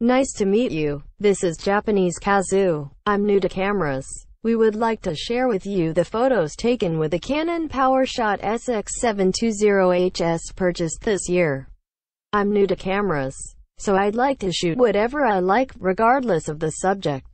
Nice to meet you. This is Japanese Kazu. I'm new to cameras. We would like to share with you the photos taken with the Canon PowerShot SX720HS purchased this year. I'm new to cameras, so I'd like to shoot whatever I like, regardless of the subject.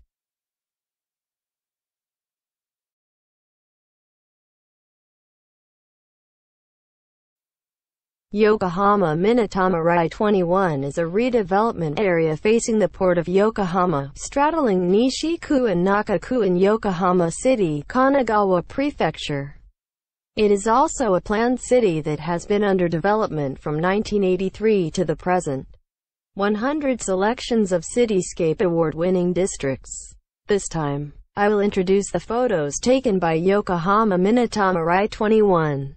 Yokohama Minatomirai 21 is a redevelopment area facing the port of Yokohama, straddling Nishi-ku and Naka-ku in Yokohama City, Kanagawa Prefecture. It is also a planned city that has been under development from 1983 to the present. 100 selections of Cityscape Award-winning districts. This time, I will introduce the photos taken by Yokohama Minatomirai 21.